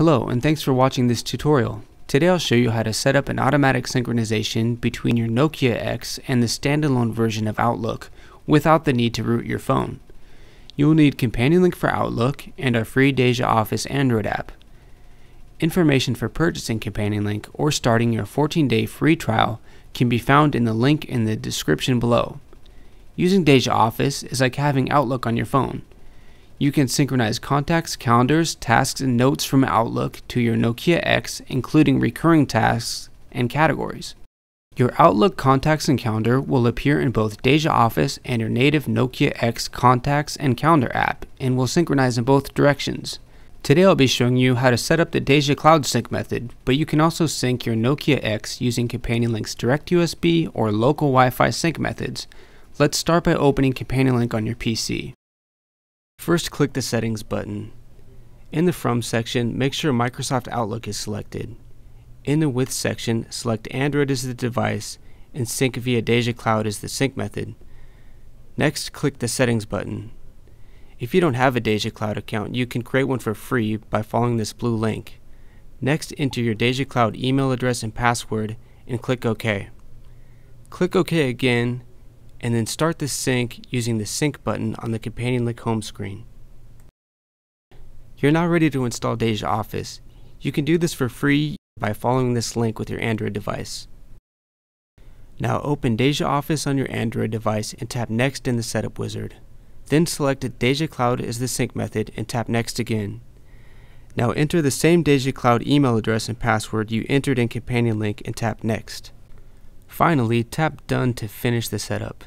Hello and thanks for watching this tutorial. Today I'll show you how to set up an automatic synchronization between your Nokia X and the standalone version of Outlook without the need to root your phone. You will need CompanionLink for Outlook and our free DejaOffice Android app. Information for purchasing CompanionLink or starting your 14-day free trial can be found in the link in the description below. Using Deja Office is like having Outlook on your phone. You can synchronize contacts, calendars, tasks, and notes from Outlook to your Nokia X, including recurring tasks and categories. Your Outlook contacts and calendar will appear in both DejaOffice and your native Nokia X contacts and calendar app and will synchronize in both directions. Today I'll be showing you how to set up the Deja Cloud Sync method, but you can also sync your Nokia X using CompanionLink's direct USB or local Wi-Fi sync methods. Let's start by opening CompanionLink on your PC. First click the Settings button. In the From section, make sure Microsoft Outlook is selected. In the With section, select Android as the device and Sync via Deja Cloud as the sync method. Next, click the Settings button. If you don't have a Deja Cloud account, you can create one for free by following this blue link. Next, enter your Deja Cloud email address and password and click OK. Click OK again and then start the sync using the sync button on the CompanionLink home screen. You're now ready to install DejaOffice. You can do this for free by following this link with your Android device. Now open DejaOffice on your Android device and tap Next in the Setup Wizard. Then select Deja Cloud as the sync method and tap Next again. Now enter the same Deja Cloud email address and password you entered in CompanionLink and tap Next. Finally, tap Done to finish the setup.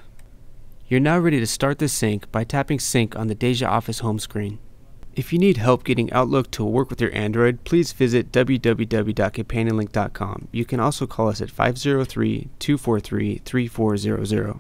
You're now ready to start the sync by tapping Sync on the DejaOffice home screen. If you need help getting Outlook to work with your Android, please visit www.companionlink.com. You can also call us at 503 243 3400.